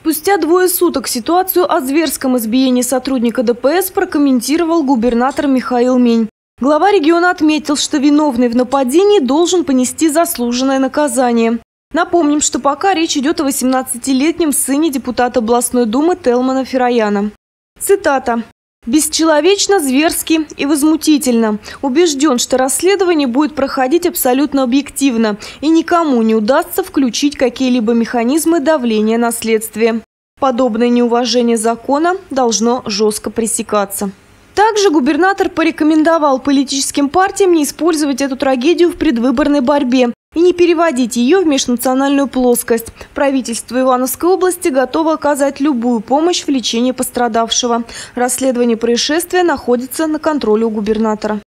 Спустя двое суток ситуацию о зверском избиении сотрудника ДПС прокомментировал губернатор Михаил Мень. Глава региона отметил, что виновный в нападении должен понести заслуженное наказание. Напомним, что пока речь идет о 18-летнем сыне депутата областной думы Телмана Ферояна. Цитата. Бесчеловечно, зверски и возмутительно. Убежден, что расследование будет проходить абсолютно объективно и никому не удастся включить какие-либо механизмы давления на следствие. Подобное неуважение закона должно жестко пресекаться. Также губернатор порекомендовал политическим партиям не использовать эту трагедию в предвыборной борьбе и не переводить ее в межнациональную плоскость. Правительство Ивановской области готово оказать любую помощь в лечении пострадавшего. Расследование происшествия находится на контроле у губернатора.